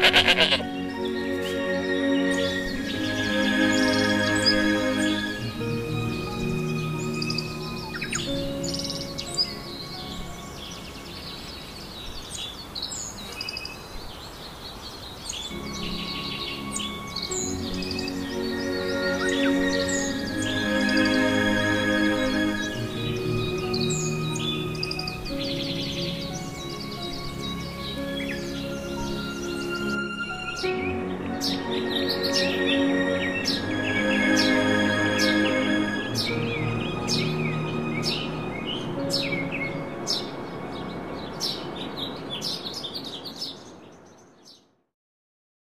Ha ha ha ha!